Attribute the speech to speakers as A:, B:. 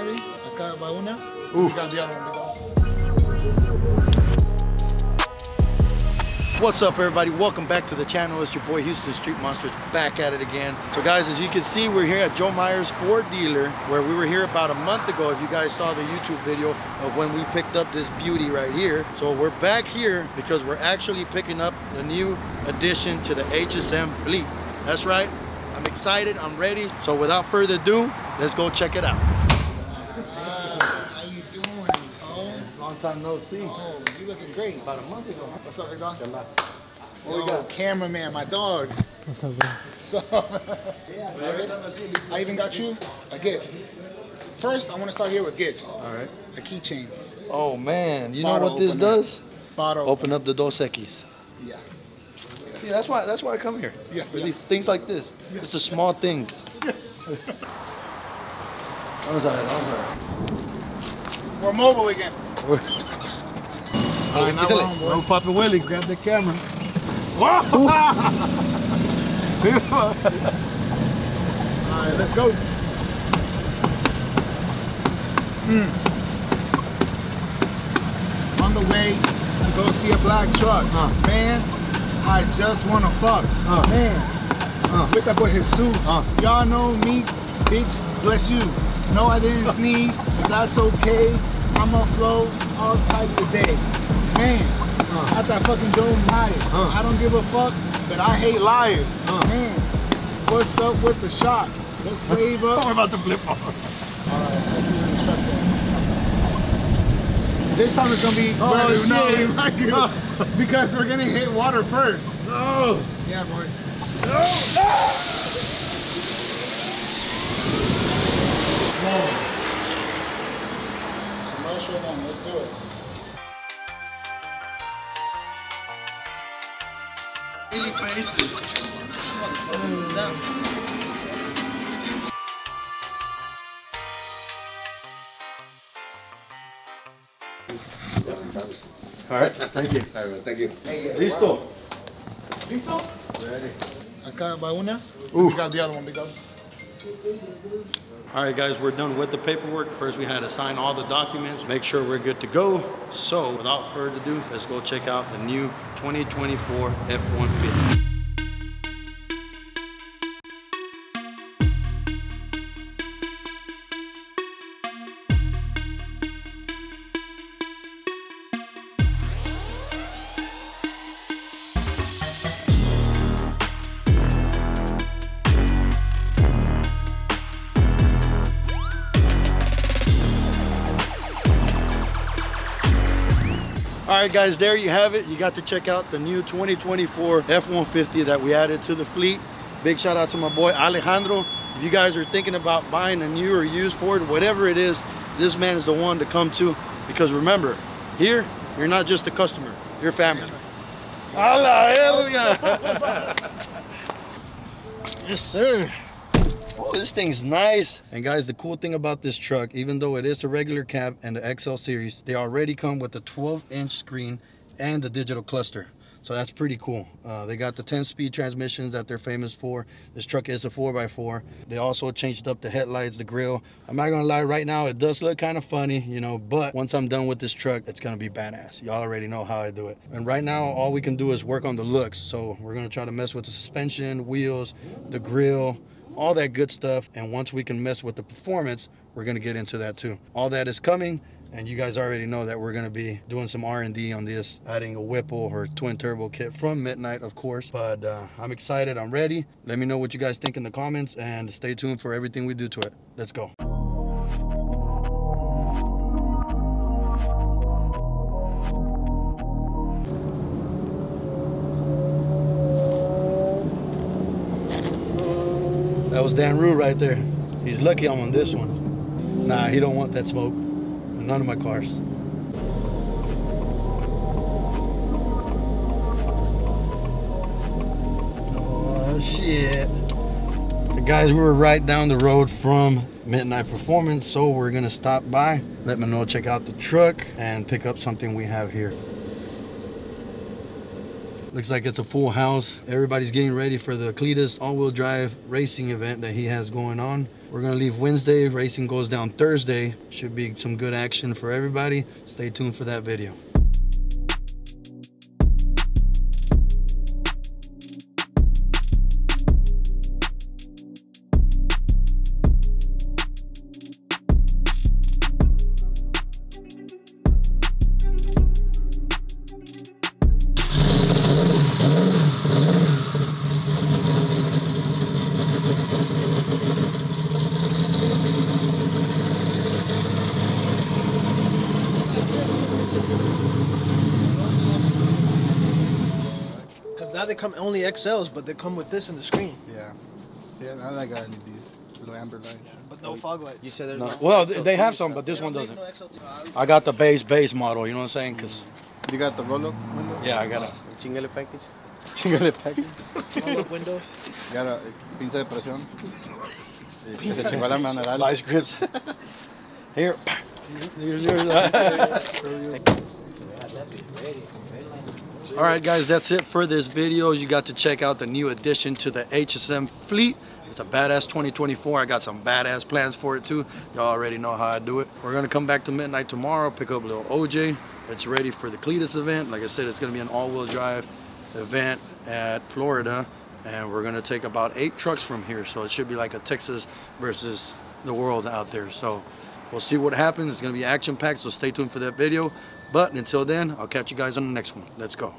A: Gaby. Acá va una.
B: Ooh.
A: We got the other one, big dog.
B: What's up everybody? Welcome back to the channel. It's your boy Houston Street Monsters back at it again. So guys, as you can see, we're here at Joe Myers Ford dealer where we were here about a month ago. If you guys saw the YouTube video of when we picked up this beauty right here. So we're back here because we're actually picking up the new addition to the HSM fleet. That's right. I'm excited. I'm ready. So without further ado, let's go check it out.
A: How you doing? Oh,
B: Long time no see.
A: oh, you looking great.
B: About a month ago.
A: What's up, big dog?
B: What
A: What
B: we got?
A: Cameraman, my dog. What's up, bro? So, I even got you a gift. First, I want to start here with gifts.
B: All right.
A: A keychain.
B: Oh man, you know what this
A: opener.
B: does?
A: Bottle.
B: Open up the Dos Equis.
A: Yeah.
B: See, that's why that's why I come here.
A: Yeah,
B: For
A: yeah.
B: these things like this. It's the small things. Vamos a ver, vamos a
A: We're mobile again.
B: Ver.
A: All right, now on, boys.
B: Papa Willie, grab the camera.
A: All right, let's go. Mm. On the way to go see a black truck.
B: Uh.
A: Man, I just want to fuck.
B: Uh.
A: Man,
B: Uh.
A: with his suit.
B: Uh.
A: Y'all know me, bitch, bless you. No, I didn't sneeze, that's okay. I'ma flow all types of day. Man,
B: Uh.
A: at that fucking Joe Myers.
B: Uh.
A: I don't give a fuck, but I hate liars.
B: Uh.
A: Man, what's up with the shot? Let's wave up.
B: We're about to flip off.
A: Alright, let's see where this truck's at. This time it's gonna be
B: Oh.
A: No,
B: shit.
A: we might do- because we're gonna hit water first.
B: No!
A: Yeah, boys. Commercial one, let's do it.
B: All right, thank you.
C: All right, thank you.
B: Listo.
A: Listo?
B: Ready.
A: Acá va una.
B: Ooh.
A: We got the other one, big dog.
B: All right, guys, we're done with the paperwork. First, we had to sign all the documents, make sure we're good to go. So, without further ado, let's go check out the new 2024 F-150. Right, guys, there you have it. You got to check out the new 2024 F-150 that we added to the fleet. Big shout out to my boy Alejandro. If you guys are thinking about buying a new or used Ford, whatever it is, this man is the one to come to. Because remember, here, you're not just a customer, you're family. Hell yeah. yes, sir. Oh, this thing's nice. And guys, the cool thing about this truck, even though it is a regular cab and the XL series, they already come with a 12 inch screen and the digital cluster. So that's pretty cool. Uh, they got the 10 speed transmissions that they're famous for. This truck is a 4x4. They also changed up the headlights, the grill. I'm not gonna lie, right now it does look kind of funny, you know, but once I'm done with this truck, it's gonna be badass. Y'all already know how I do it. And right now, all we can do is work on the looks. So we're gonna try to mess with the suspension, wheels, the grill, all that good stuff. And once we can mess with the performance, we're gonna get into that too. All that is coming, and you guys already know that we're gonna be doing some R&D on this, adding a Whipple or twin turbo kit from Midnight, of course. But uh, I'm excited, I'm ready. Let me know what you guys think in the comments, and stay tuned for everything we do to it. Let's go. Was Dan Rue right there. He's lucky I'm on this one. Nah, he don't want that smoke. None of my cars. Oh shit. So guys, we were right down the road from Midnight Performance, so we're gonna stop by, let me know, check out the truck, and pick up something we have here. Looks like it's a full house. Everybody's getting ready for the Cleetus all-wheel drive racing event that he has going on. We're gonna leave Wednesday. Racing goes down Thursday. Should be some good action for everybody. Stay tuned for that video.
C: Come only XLs, but they come with this in the screen.
A: Yeah. See, I like I need these little amber lights.
C: But no fog lights.
D: You said there's
B: No.
D: no.
B: Well, th- they have some, but this one doesn't. I got the base base model. You know what I'm saying? Cause
A: You got the roll up window?
B: yeah, I got a
D: Chingale package.
A: Chingale package.
C: Roll-up window.
A: Got a pinza de presión. Y se chingó la manera.
B: vice grips. Here. All right, guys, that's it for this video. You got to check out the new addition to the HSM fleet. It's a badass 2024. I got some badass plans for it too. Y'all already know how I do it. We're gonna come back to midnight tomorrow, pick up little OJ. It's ready for the Cleetus event. Like I said, it's gonna be an all-wheel drive event at Florida. And we're gonna take about eight trucks from here. So it should be like a Texas versus the world out there. So we'll see what happens. It's gonna be action packed, so stay tuned for that video. But until then, I'll catch you guys on the next one. Let's go.